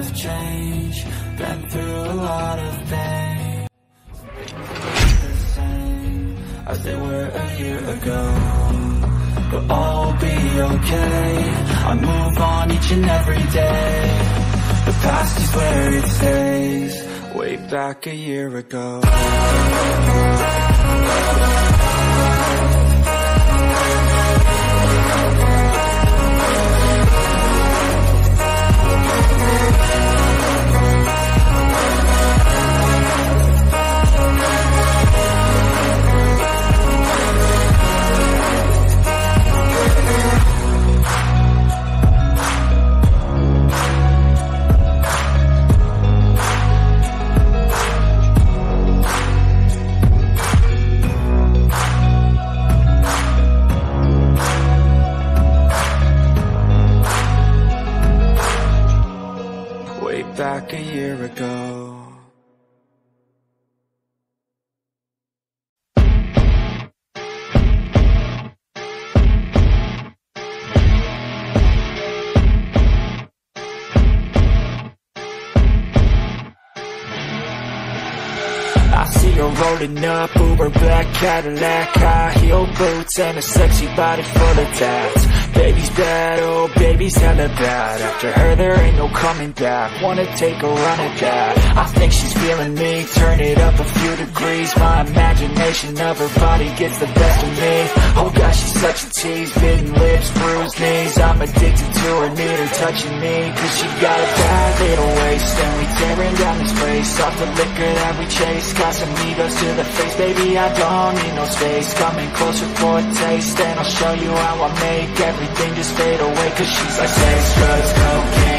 of change Been through a lot of pain. The same as they were a year ago. But all will be okay. I move on each and every day. The past is where it stays. Way back a year ago Way back a year ago. I see her rolling up, Uber black Cadillac High heel boots and a sexy body full of tats Baby's bad, oh baby's hella bad. After her there ain't no coming back. Wanna take a run at that. I think she's feeling me, turn it up a few degrees. My imagination of her body gets the best of me A tease, bitten lips, bruised knees. I'm addicted to her, need her touching me. Cause she got a bad little waist And we tearing down this place. Off the liquor that we chase Got some egos to the face, baby I don't need no space. Coming closer for a taste And I'll show you how I make everything just fade away. Cause she's like sex, drugs, cocaine